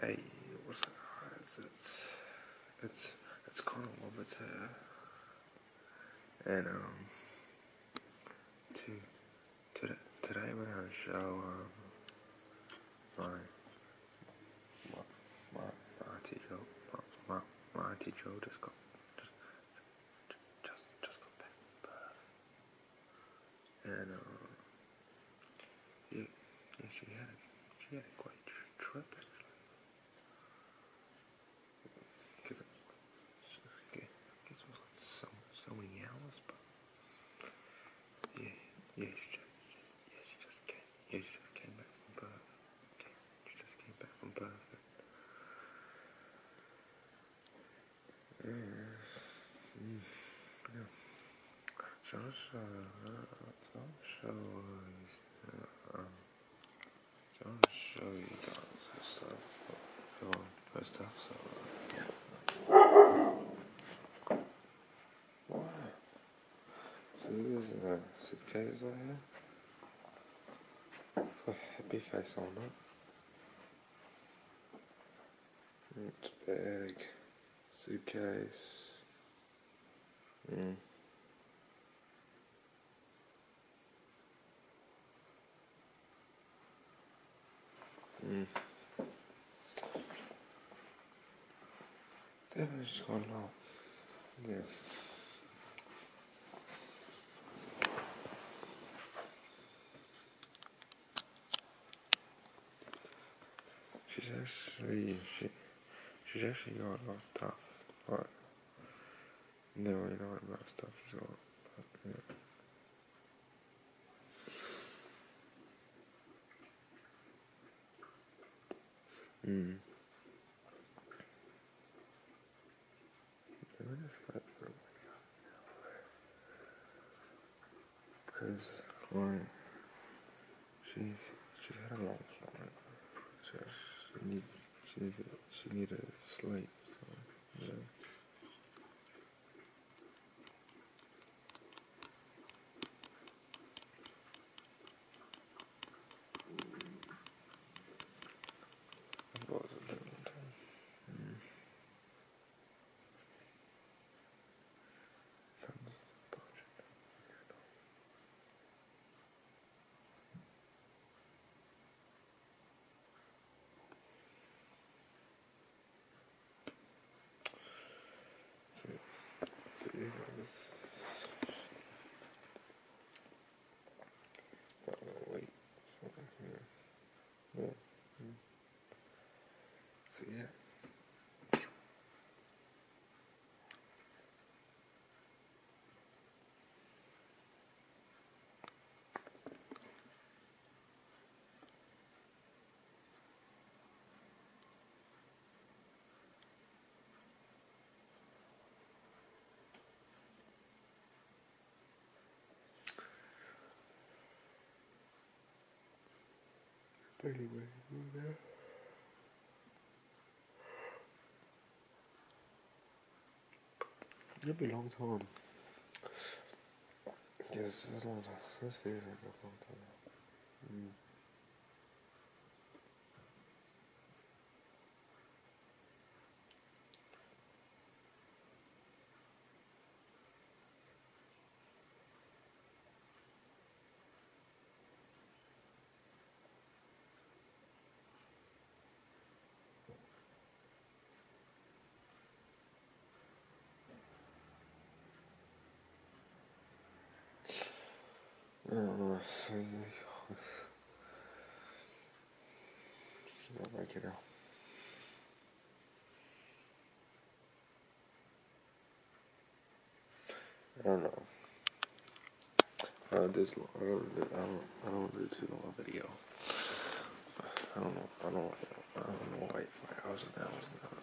Hey, what's guys? It's it's it's Connor Roberts here, and um, to today today we're gonna show um my my my, my auntie Jo my, my my auntie Jo just got just just just got back Perth, and um yeah yeah she had a she had a great tr- trip actually. Cause it, okay, I guess it was like so so many hours, but yeah, she just, yeah, she just came, yeah, she just came back from Perth. Okay, she just came back from Perth. Yeah, mm, yeah. So I'll show, uh, so I'll show, uh, um, so I'll show you guys this stuff, so, this stuff, so, uh, yeah. Wow. So this is a suitcase right here. Put happy face on it. It's big. Suitcase. Mm. Mm. Definitely just gone off. Yeah. She's actually she she's actually got a lot of stuff. Like never really know what amount of stuff she's got. But yeah. Mm. Just Because like she's she's had a long flight. So she needs she she needed sleep, so yeah. I've got a different time. Mm. Tons of bullshit. Yeah, no. So, so yeah, this. Not gonna wait. So, yeah. Yeah. Mm. So yeah. Anyway, yeah. It'll be a long time. Yes, it's a long time. This feels like a long time. Mm. I don't know. So, I'll it out. I don't know. I don't, do- I don't, I don't do too long video. I don't know, I don't, I don't know, why. hours and hours and hours and hours.